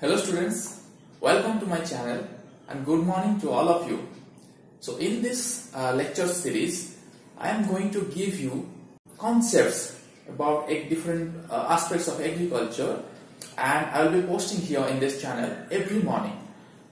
Hello students, welcome to my channel and good morning to all of you. So in this uh, lecture series, I am going to give you concepts about different uh, aspects of agriculture and I will be posting here in this channel every morning.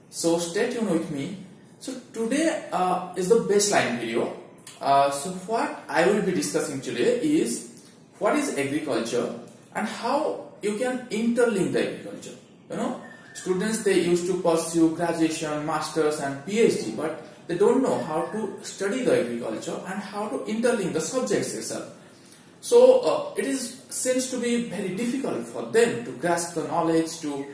So stay tuned with me. So today uh, is the baseline video. Uh, so what I will be discussing today is what is agriculture and how you can interlink the agriculture you know students they used to pursue graduation masters and phd but they don't know how to study the agriculture and how to interlink the subjects itself. So uh, it is seems to be very difficult for them to grasp the knowledge to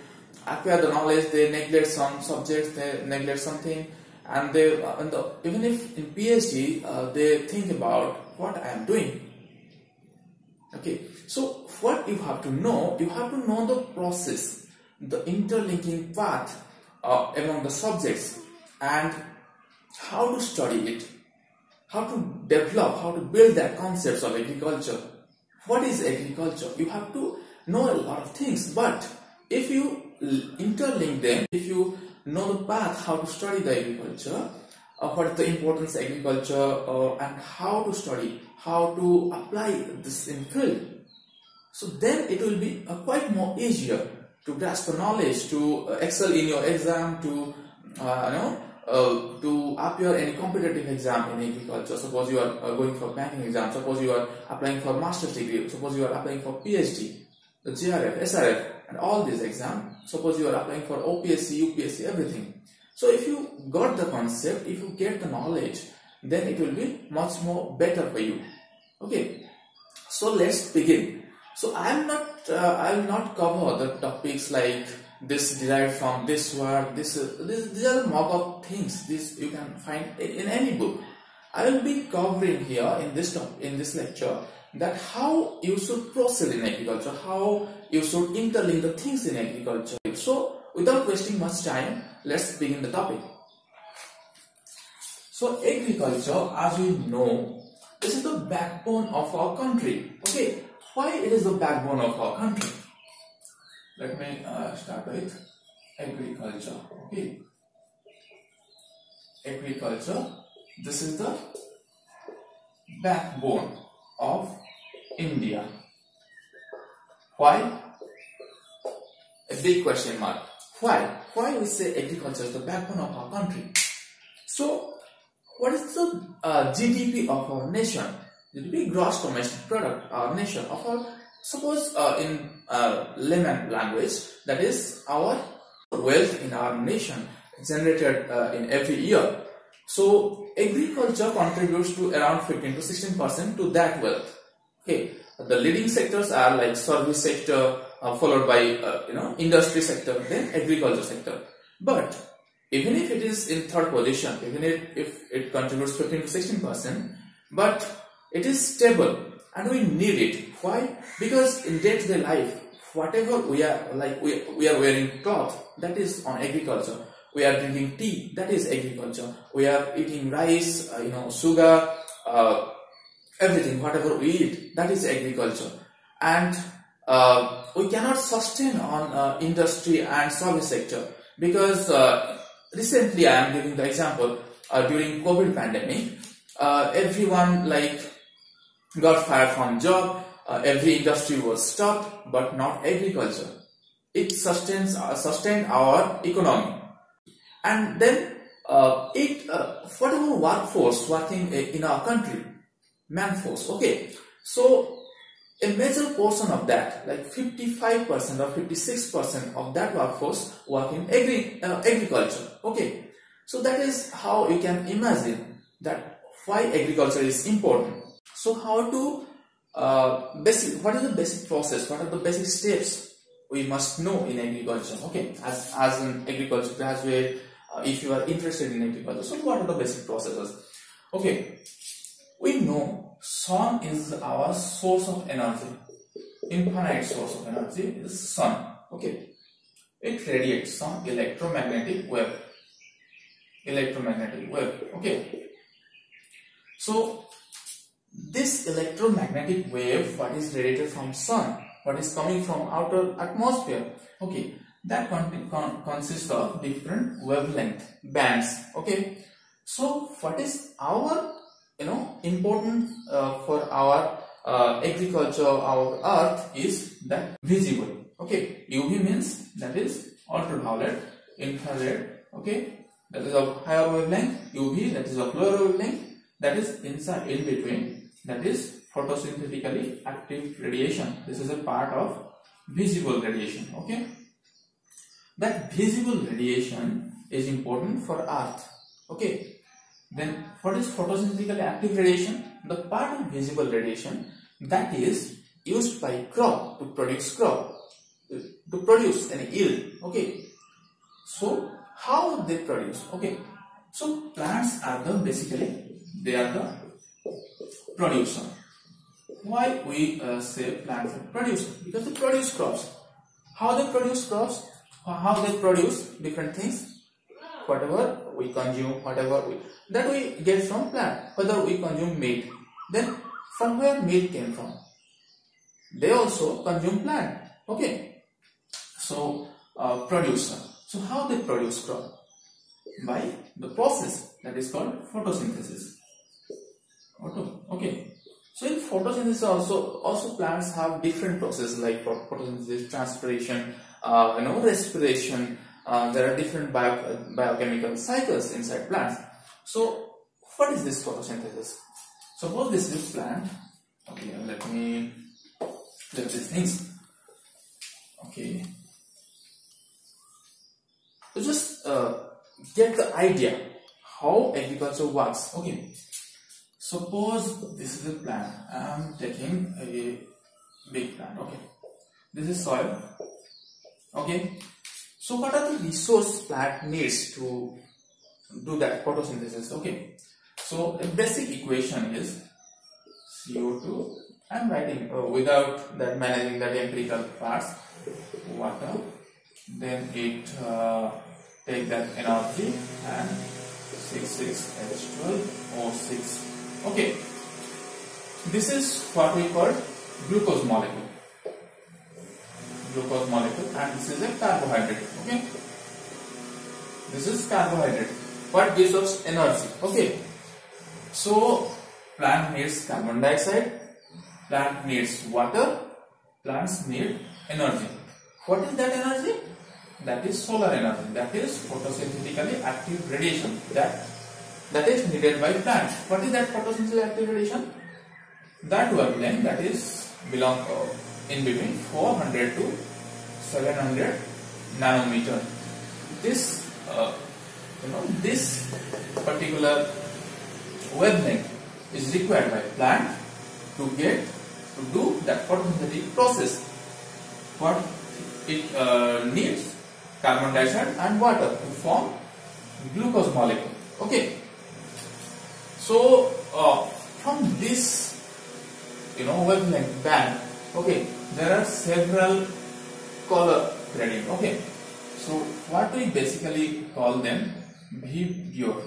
acquire the knowledge. They neglect some subjects they neglect something and they uh, and the, even if in phd uh, they think about what i am doing. Okay so what you have to know you have to know the process the interlinking path uh, among the subjects and how to study it, how to develop, how to build that concepts of agriculture. What is agriculture? You have to know a lot of things, but if you interlink them, if you know the path, how to study the agriculture, uh, what is the importance of agriculture uh, and how to study, how to apply this in field. So then it will be uh, quite more easier to grasp the knowledge, to uh, excel in your exam, to uh, you know, uh, to appear any competitive exam in agriculture. Suppose you are uh, going for banking exam. Suppose you are applying for master's degree. Suppose you are applying for PhD, the JRF, SRF, and all these exams. Suppose you are applying for OPSC, UPSC, everything. So if you got the concept, if you get the knowledge, then it will be much more better for you. Okay. So let's begin. So I am not uh, I will not cover the topics like this derived from this word, this, this these are mock-up things. This you can find in any book. I will be covering here in this in this lecture that how you should proceed in agriculture, how you should interlink the things in agriculture. So without wasting much time, let's begin the topic. So agriculture, as we know, this is the backbone of our country. Okay, why it is the backbone of our country. Let me uh, start with agriculture. Okay, agriculture. This is the backbone of India. Why? A big question mark. Why? Why we say agriculture is the backbone of our country? So, what is the uh, GDP of our nation? GDP gross domestic product our nation of our suppose uh, in uh, layman language that is our wealth in our nation generated uh, in every year. So agriculture contributes to around 15 to 16 percent to that wealth. Okay. The leading sectors are like service sector uh, followed by uh, you know industry sector then agriculture sector. But even if it is in third position even if, if it contributes 15 to 16 percent but it is stable and we need it. Why? Because in day-to-day life, whatever we are like we, we are wearing cloth, that is on agriculture. We are drinking tea, that is agriculture. We are eating rice, uh, you know, sugar, uh, everything, whatever we eat, that is agriculture. And uh, we cannot sustain on uh, industry and service sector because uh, recently I am giving the example uh, during COVID pandemic, everyone like got fired from job, uh, every industry was stopped, but not agriculture. It sustains uh, sustained our economy, and then uh, it uh, whatever workforce working in our country, man force. Okay, so a major portion of that, like 55% or 56% of that workforce work in agri uh, agriculture. Okay, so that is how you can imagine that why agriculture is important so how to uh, basic? What is the basic process? What are the basic steps we must know in agriculture? Okay, as as an agriculture graduate, uh, if you are interested in agriculture, so what are the basic processes? Okay, we know sun is our source of energy. Infinite source of energy is sun. Okay, it radiates some electromagnetic wave. Electromagnetic wave. Okay, so this electromagnetic wave what is radiated from sun what is coming from outer atmosphere okay that con con consists of different wavelength bands okay. So what is our you know important uh, for our uh, agriculture our earth is that visible okay. Uv means that is ultraviolet infrared okay. That is of higher wavelength uv that is of lower wavelength that is inside in between that is photosynthetically active radiation. This is a part of visible radiation okay? That visible radiation is important for earth okay? Then what is photosynthetically active radiation? The part of visible radiation that is used by crop to produce crop to produce an yield okay? So how they produce okay? So plants are the basically they are the producer why we uh, say plants producer because they produce crops. How they produce crops? How they produce different things? Whatever we consume whatever we that we get from plant whether we consume meat. Then from where meat came from? They also consume plant. Okay. So uh, producer. So how they produce crop? By the process that is called photosynthesis okay. So in photosynthesis also also plants have different processes like photosynthesis transpiration uh, you know respiration uh, there are different bio, biochemical cycles inside plants. So what is this photosynthesis? Suppose this is plant. Okay let me let these things. Okay. So just uh, get the idea how agriculture works. Okay suppose this is a plant. I am taking a big plant okay. This is soil okay. So what are the resource plant needs to do that photosynthesis okay. So a basic equation is co2 i'm writing uh, without that managing that empirical parts water then it uh, take that energy and C6H12O6 okay. This is what we call glucose molecule. Glucose molecule and this is a carbohydrate okay? This is carbohydrate what gives us energy okay? So plant needs carbon dioxide plant needs water plants need energy. What is that energy? That is solar energy. That is photosynthetically active radiation that that is needed by plant what is that photosynthetically active radiation that wavelength that is belong uh, in between 400 to 700 nanometer. This, uh, you know, this particular wavelength is required by plant to get to do that photosynthetic process. What it uh, needs carbon dioxide and water to form glucose molecule. Okay. So uh, from this, you know, wavelength band okay there are several color gradient okay. So what we basically call them VIBGYOR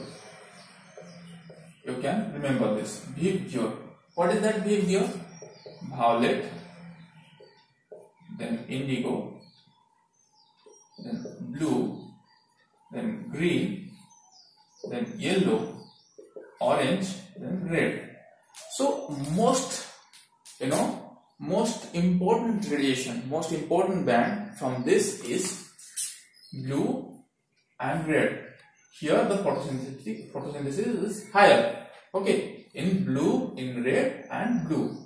you can remember this VIBGYOR what is that VIBGYOR violet then indigo then blue then green then yellow orange then red so most you know most important radiation, most important band from this is blue and red. Here the photosynthesis, photosynthesis is higher. Okay, in blue, in red and blue.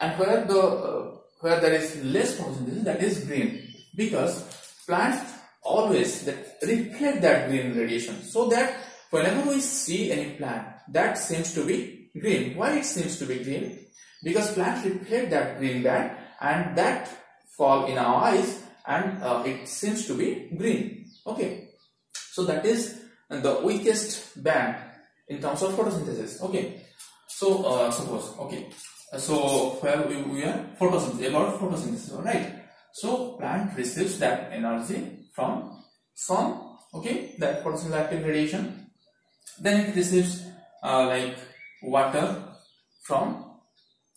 And where the uh, where there is less photosynthesis, that is green. Because plants always that reflect that green radiation. So that whenever we see any plant, that seems to be green. Why it seems to be green? because plants reflect that green band and that fall in our eyes and uh, it seems to be green. Okay. So that is the weakest band in terms of photosynthesis. Okay. So uh, suppose okay. So where we, we are photosynthesis about photosynthesis right so plant receives that energy from sun okay? That photosynthetic radiation then it receives uh, like water from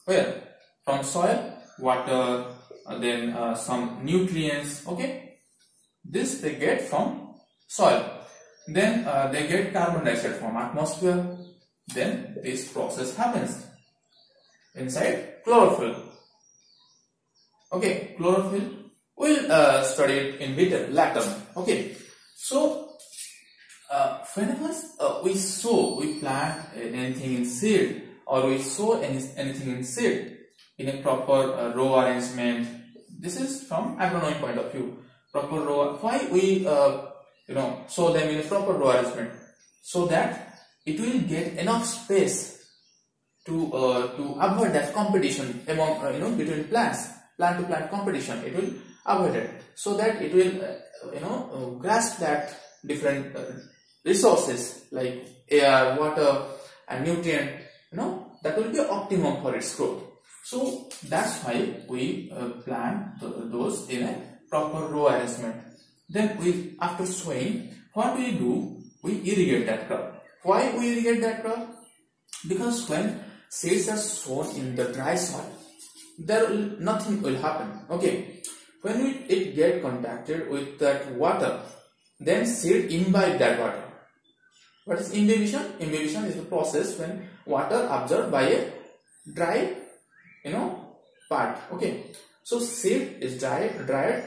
where from soil water uh, then uh, some nutrients okay This they get from soil. Then uh, they get carbon dioxide from atmosphere. Then this process happens inside chlorophyll. Okay, chlorophyll. We'll uh, study it in detail later. Okay, so uh, whenever uh, we sow, we plant anything in seed or we sow any, anything in seed in a proper uh, row arrangement. This is from agronomy point of view. Proper row. Why we uh, you know sow them in a proper row arrangement so that it will get enough space to uh, to avoid that competition among uh, you know between plants, plant to plant competition. It will avoid it so that it will you know grasp that different resources like air, water, and nutrient. You know that will be optimum for its growth. So that's why we uh, plant th those in a proper row arrangement. Then we, after sowing, what do we do? We irrigate that crop. Why we irrigate that crop? Because when seeds are sown in the dry soil, there will nothing will happen. Okay, when we, it get contacted with that water, then seed imbibe that water. What is imbibition? Imbibition is the process when water absorbed by a dry you know part. Okay. So seed is dried dried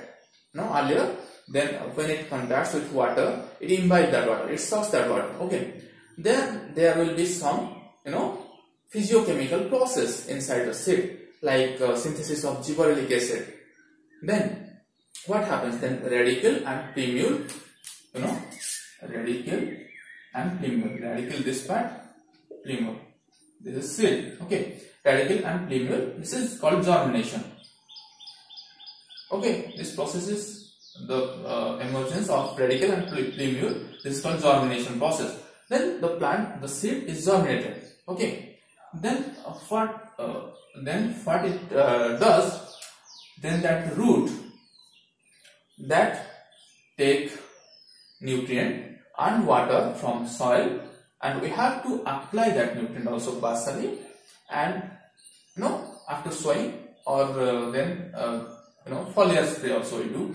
no earlier. Then when it contacts with water it imbibes that water. It sucks that water. Okay. Then there will be some you know physiochemical process inside the seed like uh, synthesis of gibberellic acid. Then what happens? Then Radicle and radicle and plumule Radicle this part plumule this is seed okay Radicle and plumule. This is called germination. Okay, this process is the uh, emergence of radicle and plumule. This is called germination process. Then the plant, the seed is germinated. Okay, then uh, what uh, then what it uh, does? Then that root that take nutrient and water from soil. And we have to apply that nutrient also partially. And you know after sowing or uh, then uh, you know foliar spray also we do.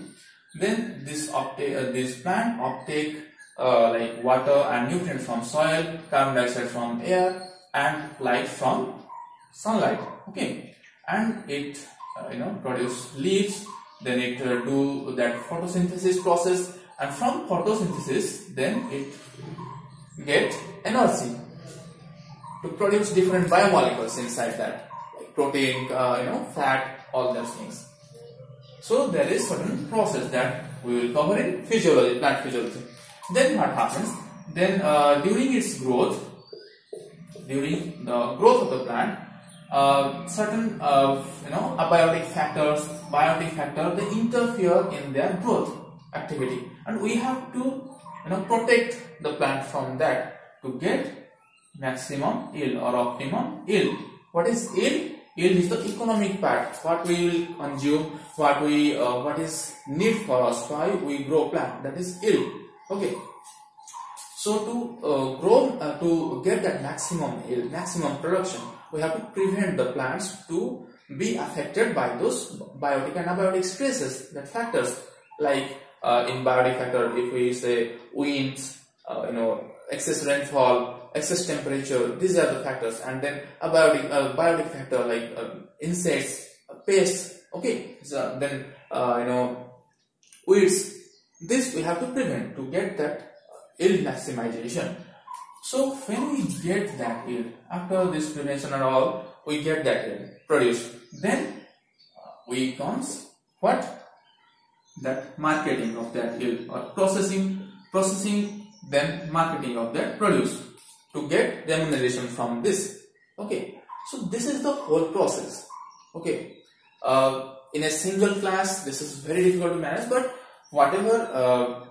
Then this uptake uh, this plant uptake uh, like water and nutrients from soil carbon dioxide from air and light from sunlight. Okay. And it uh, you know produce leaves. Then it uh, do that photosynthesis process and from photosynthesis then it get energy to produce different biomolecules inside that, like protein, uh, you know, fat, all those things. So there is certain process that we will cover in physiology, plant physiology. Then what happens? Then uh, during its growth, during the growth of the plant, uh, certain uh, you know abiotic factors, biotic factors, they interfere in their growth activity, and we have to you know protect the plant from that to get maximum yield or optimum yield. What is yield? Yield is the economic part. What we will consume, what we uh, what is need for us, why we grow plant. That is yield. Okay. So to uh, grow, uh, to get that maximum yield, maximum production, we have to prevent the plants to be affected by those biotic and abiotic stresses, that factors like uh, in biotic factor, if we say winds, uh, you know, excess rainfall, excess temperature these are the factors. And then a biotic, uh, biotic factor like insects pests okay so then uh, you know weeds this we have to prevent to get that yield maximization. So when we get that yield after this prevention and all we get that yield produced. Then uh, we comes what that marketing of that yield or processing processing then marketing of that produce to get remuneration from this. Okay. So this is the whole process. Okay. Uh, in a single class this is very difficult to manage but whatever uh,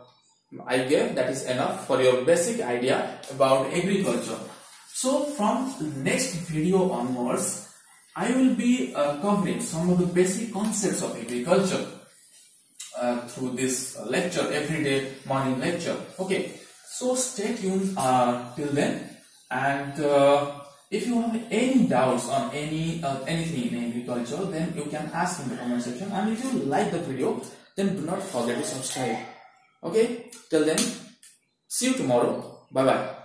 I gave that is enough for your basic idea about agriculture. So from next video onwards I will be uh, covering some of the basic concepts of agriculture uh, through this lecture everyday morning lecture okay so stay tuned uh, till then and uh, if you have any doubts on any uh, anything in agriculture then you can ask in the comment section and if you like the video then do not forget to subscribe Okay, till then, see you tomorrow. Bye bye.